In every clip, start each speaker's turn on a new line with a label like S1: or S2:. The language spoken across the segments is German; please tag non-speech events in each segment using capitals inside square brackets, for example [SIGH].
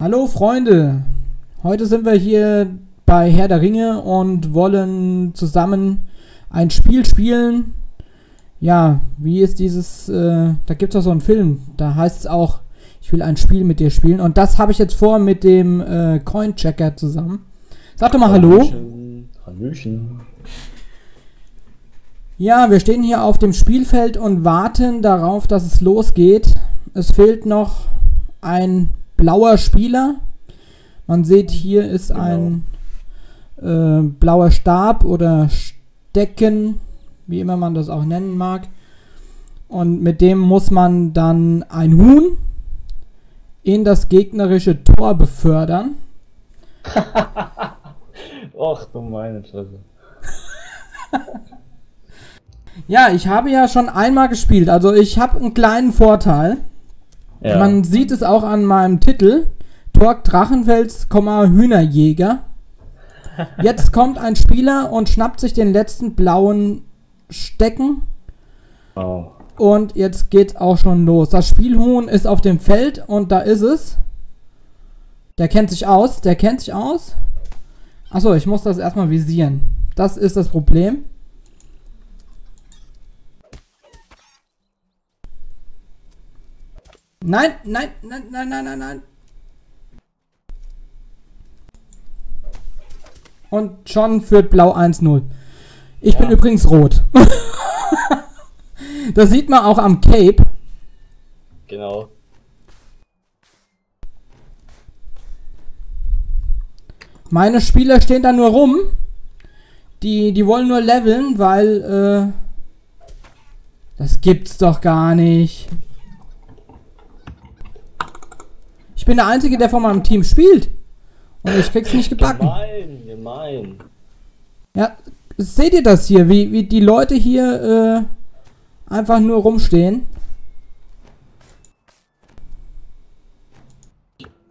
S1: Hallo Freunde, heute sind wir hier bei Herr der Ringe und wollen zusammen ein Spiel spielen. Ja, wie ist dieses, äh, da gibt es auch so einen Film, da heißt es auch, ich will ein Spiel mit dir spielen. Und das habe ich jetzt vor mit dem äh, Coin-Checker zusammen. Sag doch mal Hallöchen. Hallo. Hallöchen. Ja, wir stehen hier auf dem Spielfeld und warten darauf, dass es losgeht. Es fehlt noch ein blauer Spieler. Man sieht, hier ist genau. ein äh, blauer Stab oder Stecken, wie immer man das auch nennen mag. Und mit dem muss man dann ein Huhn in das gegnerische Tor befördern. [LAUGHS]
S2: Och du meine Fresse. [LAUGHS]
S1: ja, ich habe ja schon einmal gespielt, also ich habe einen kleinen Vorteil. Ja. Man sieht es auch an meinem Titel. Torque Drachenfels, Hühnerjäger. Jetzt kommt ein Spieler und schnappt sich den letzten blauen Stecken. Oh. Und jetzt geht's auch schon los. Das Spielhuhn ist auf dem Feld und da ist es. Der kennt sich aus. Der kennt sich aus. Achso, ich muss das erstmal visieren. Das ist das Problem. Nein, nein, nein, nein, nein, nein, nein. Und schon führt Blau 1-0. Ich ja. bin übrigens rot. [LAUGHS] das sieht man auch am Cape.
S2: Genau.
S1: Meine Spieler stehen da nur rum. Die, die wollen nur leveln, weil, äh, das gibt's doch gar nicht. Ich bin der Einzige, der von meinem Team spielt. Und ich krieg's nicht gebacken. Gemein, gemein. Ja, seht ihr das hier, wie, wie die Leute hier äh, einfach nur rumstehen?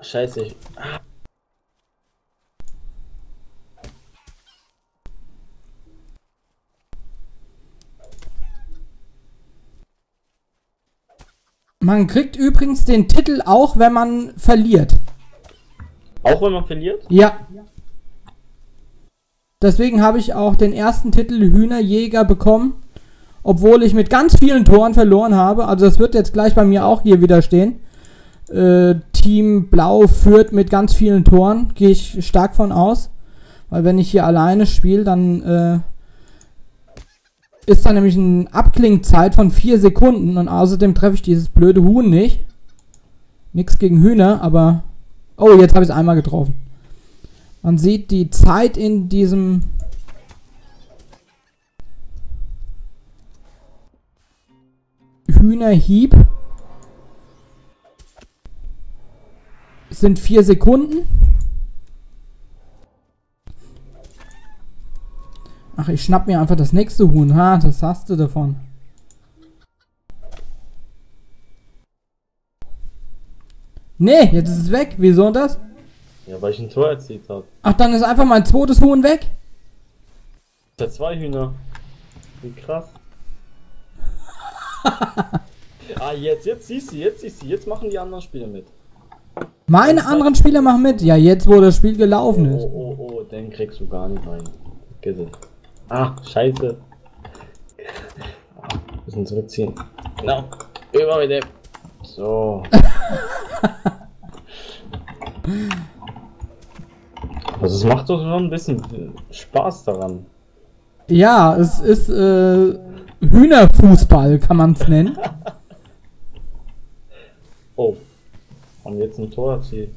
S2: Scheiße.
S1: Man kriegt übrigens den Titel auch, wenn man verliert.
S2: Auch wenn man verliert?
S1: Ja. Deswegen habe ich auch den ersten Titel Hühnerjäger bekommen, obwohl ich mit ganz vielen Toren verloren habe. Also das wird jetzt gleich bei mir auch hier wieder stehen. Äh, Team Blau führt mit ganz vielen Toren, gehe ich stark von aus. Weil wenn ich hier alleine spiele, dann äh, ist da nämlich eine Abklingzeit von 4 Sekunden und außerdem treffe ich dieses blöde Huhn nicht. Nix gegen Hühner, aber... Oh, jetzt habe ich es einmal getroffen. Man sieht die Zeit in diesem... Hühnerhieb. Sind 4 Sekunden. Ach, ich schnapp mir einfach das nächste Huhn. Ha, das hast du davon. Nee, jetzt ist es weg. Wieso das?
S2: Ja, weil ich ein Tor erzielt habe.
S1: Ach, dann ist einfach mein zweites Huhn weg?
S2: Der zwei Hühner. Wie krass. [LAUGHS] ah, jetzt, jetzt siehst du, jetzt siehst du, jetzt machen die anderen Spieler mit.
S1: Meine anderen Spieler machen mit? Ja, jetzt wo das Spiel gelaufen
S2: oh,
S1: ist.
S2: Oh, oh, oh, den kriegst du gar nicht rein. Gisse. Ah, scheiße. Wir müssen zurückziehen. Genau. Über mit dem. So. [LAUGHS] also es macht doch schon ein bisschen Spaß daran.
S1: Ja, es ist äh, Hühnerfußball, kann man es nennen. [LAUGHS]
S2: oh. Haben jetzt ein Tor erzielt.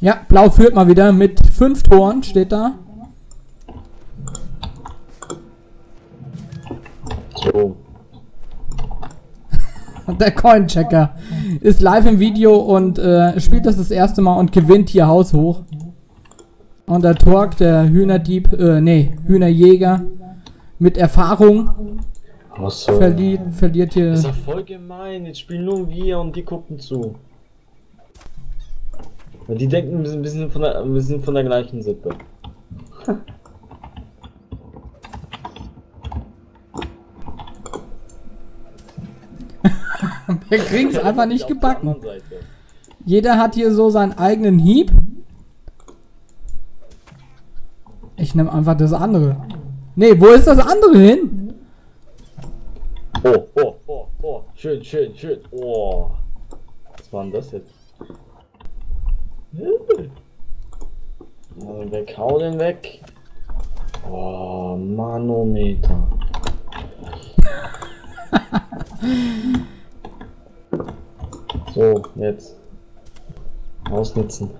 S1: Ja, Blau führt mal wieder mit fünf Toren, steht da. So. [LAUGHS] Der Coinchecker ist live im Video und äh, spielt das das erste Mal und gewinnt hier haushoch. Und der Torque, der Hühnerdieb, äh, nee, Hühnerjäger mit Erfahrung so. verliert, verliert hier.
S2: Das ist ja voll gemein. Jetzt spielen nur wir und die gucken zu. Die denken, wir sind, wir sind, von, der, wir sind von der gleichen Sippe. [LAUGHS] [LAUGHS]
S1: Wir kriegen es einfach nicht gebacken. Jeder hat hier so seinen eigenen Hieb. Ich nehme einfach das andere. Nee, wo ist das andere hin?
S2: Oh, oh, oh, oh. Schön, schön, schön. Oh. Was war denn das jetzt? Den weg, hau den weg. Oh, Manometer. [LAUGHS] so, jetzt. Ausnutzen.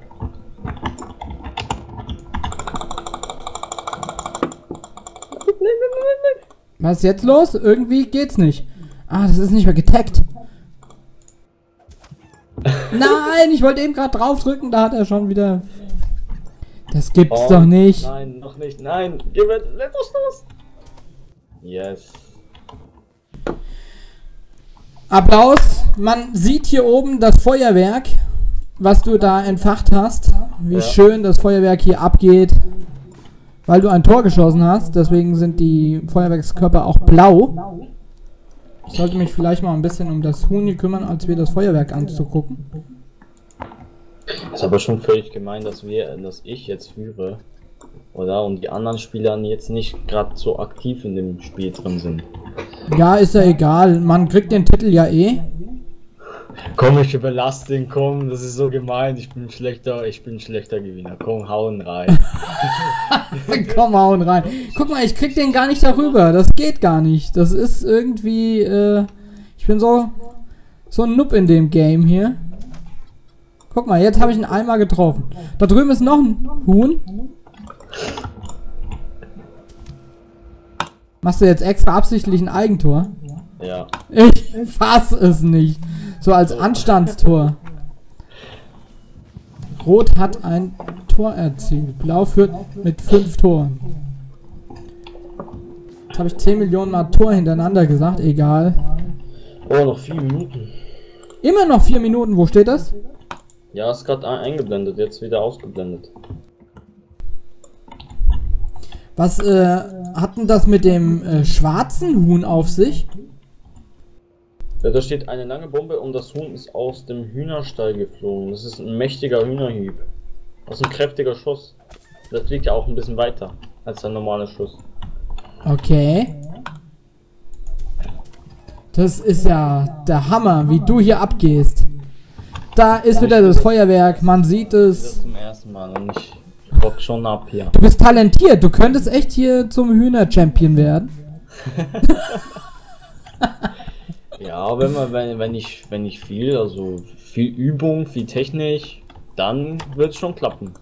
S1: Was ist jetzt los? Irgendwie geht's nicht. Ah, das ist nicht mehr getaggt. [LAUGHS] Nein, ich wollte eben gerade draufdrücken, da hat er schon wieder. Das gibt's
S2: Oh,
S1: doch nicht.
S2: Nein, noch nicht. Nein, gib it. Let us los. Yes.
S1: Applaus. Man sieht hier oben das Feuerwerk, was du da entfacht hast. Wie
S2: Ja.
S1: schön das Feuerwerk hier abgeht. Weil du ein Tor geschossen hast, deswegen sind die Feuerwerkskörper auch blau. Ich sollte mich vielleicht mal ein bisschen um das Huhn hier kümmern, als wir das Feuerwerk anzugucken.
S2: Ist aber schon völlig gemein, dass wir, dass ich jetzt führe. Oder? Und die anderen Spieler jetzt nicht gerade so aktiv in dem Spiel drin sind.
S1: Ja, ist ja egal. Man kriegt den Titel ja eh.
S2: Komm, ich überlasse den, komm, das ist so gemein. Ich bin ein schlechter, ich bin ein schlechter Gewinner. Komm, hauen rein. [LAUGHS]
S1: Komm, hauen rein. Guck mal, ich krieg den gar nicht darüber. Das geht gar nicht. Das ist irgendwie, äh, ich bin so, so ein Noob in dem Game hier. Guck mal, jetzt habe ich ihn einmal getroffen. Da drüben ist noch ein Huhn. Machst du jetzt extra absichtlich ein Eigentor?
S2: ja.
S1: Ich fass es nicht. So als Anstandstor. Rot hat ein Tor erzielt. Blau führt mit fünf Toren. Jetzt habe ich 10 Millionen Mal Tor hintereinander gesagt. Egal.
S2: Oh, noch vier Minuten.
S1: Immer noch vier Minuten. Wo steht das?
S2: Ja, ist gerade eingeblendet, jetzt wieder ausgeblendet.
S1: Was äh, hat denn das mit dem äh, schwarzen Huhn auf sich?
S2: Ja, da steht eine lange Bombe und das Huhn ist aus dem Hühnerstall geflogen. Das ist ein mächtiger Hühnerhieb. Das ist ein kräftiger Schuss. Das fliegt ja auch ein bisschen weiter als ein normaler Schuss.
S1: Okay. Das ist ja der Hammer, wie du hier abgehst. Da ist wieder das Feuerwerk, man sieht
S2: Das
S1: es.
S2: zum ersten Mal und ich rock schon ab hier.
S1: Du bist talentiert, du könntest echt hier zum Hühner-Champion werden. [LAUGHS]
S2: Ja, wenn man, wenn, wenn ich, wenn ich viel, also viel Übung, viel Technik, dann wird es schon klappen.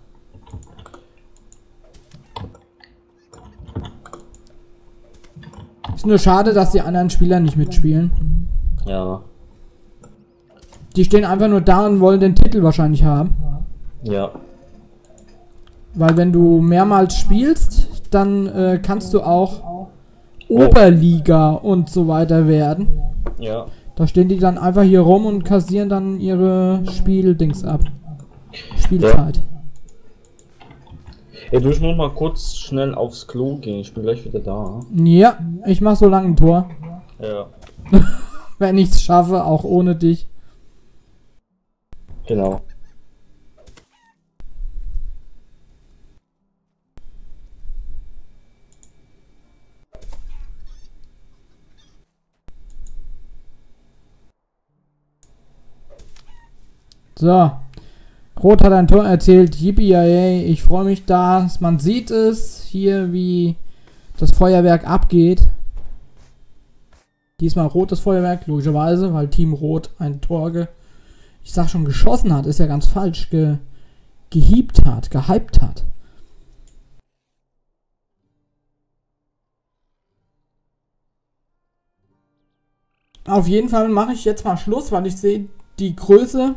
S1: Ist nur schade, dass die anderen Spieler nicht mitspielen.
S2: Ja,
S1: Die stehen einfach nur da und wollen den Titel wahrscheinlich haben.
S2: ja,
S1: Weil wenn du mehrmals spielst, dann äh, kannst du auch Oberliga und so weiter werden.
S2: ja.
S1: Da stehen die dann einfach hier rum und kassieren dann ihre Spieldings ab. Spielzeit.
S2: Ey, du, ich muss mal kurz schnell aufs Klo gehen. Ich bin gleich wieder da.
S1: Ja, ich mach so lange ein Tor.
S2: Ja, [LAUGHS]
S1: Wenn ich's schaffe, auch ohne dich.
S2: genau.
S1: So. Rot hat ein Tor erzählt. Yippie Ich freue mich da. Man sieht es hier, wie das Feuerwerk abgeht. Diesmal rotes Feuerwerk, logischerweise, weil Team Rot ein Tor ge ich sag schon geschossen hat, ist ja ganz falsch, ge gehiebt hat, gehypt hat. Auf jeden Fall mache ich jetzt mal Schluss, weil ich sehe, die Größe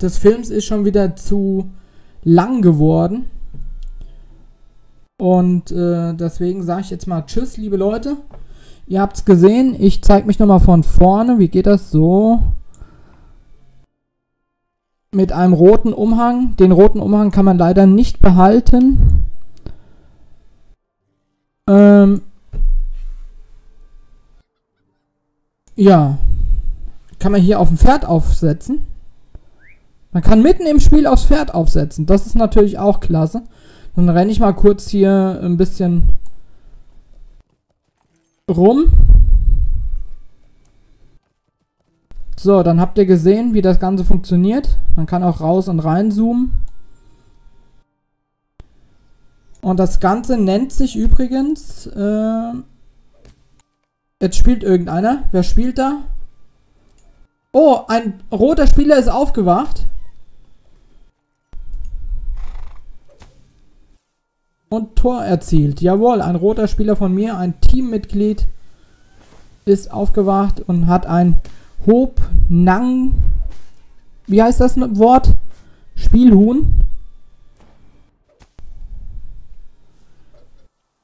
S1: des Films ist schon wieder zu lang geworden. Und äh, deswegen sage ich jetzt mal Tschüss, liebe Leute. Ihr habt es gesehen. Ich zeige mich nochmal von vorne. Wie geht das so? Mit einem roten Umhang. Den roten Umhang kann man leider nicht behalten. Ähm ja. Kann man hier auf dem Pferd aufsetzen. Man kann mitten im Spiel aufs Pferd aufsetzen. Das ist natürlich auch klasse. Dann renne ich mal kurz hier ein bisschen rum. So, dann habt ihr gesehen, wie das Ganze funktioniert. Man kann auch raus und rein zoomen. Und das Ganze nennt sich übrigens... Äh, jetzt spielt irgendeiner. Wer spielt da? Oh, ein roter Spieler ist aufgewacht. Und Tor erzielt. Jawohl, ein roter Spieler von mir, ein Teammitglied, ist aufgewacht und hat ein Hob Nang. Wie heißt das Wort? Spielhuhn.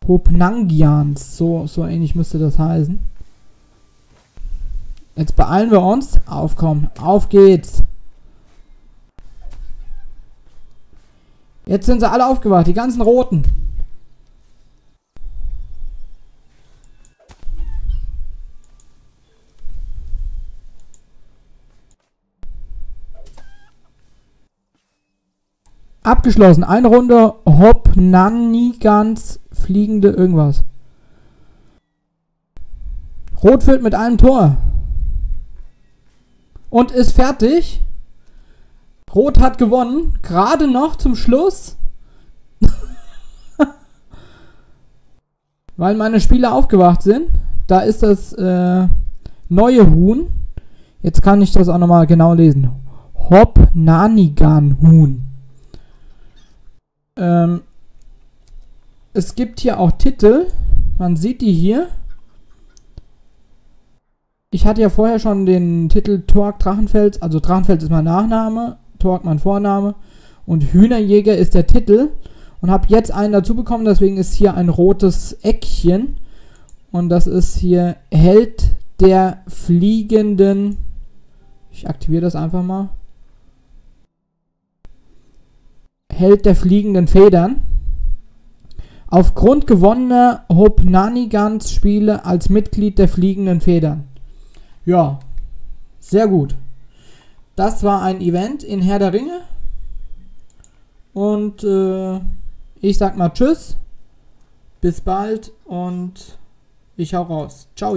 S1: Hopnangians. So, so ähnlich müsste das heißen. Jetzt beeilen wir uns. Aufkommen. Auf geht's. Jetzt sind sie alle aufgewacht. Die ganzen Roten. Abgeschlossen. Eine Runde Hopnanigans fliegende irgendwas. Rot führt mit einem Tor. Und ist fertig. Rot hat gewonnen. Gerade noch zum Schluss. [LAUGHS] Weil meine Spieler aufgewacht sind. Da ist das äh, neue Huhn. Jetzt kann ich das auch nochmal genau lesen. Hopnanigan Huhn. Ähm, es gibt hier auch Titel. Man sieht die hier. Ich hatte ja vorher schon den Titel Torque Drachenfels, also Drachenfels ist mein Nachname, Torque mein Vorname und Hühnerjäger ist der Titel und habe jetzt einen dazu bekommen, deswegen ist hier ein rotes Eckchen und das ist hier Held der fliegenden, ich aktiviere das einfach mal, Held der fliegenden Federn. Aufgrund gewonnener Hopnanigans-Spiele als Mitglied der fliegenden Federn. Ja, sehr gut. Das war ein Event in Herr der Ringe. Und äh, ich sag mal Tschüss. Bis bald und ich hau raus. Ciao.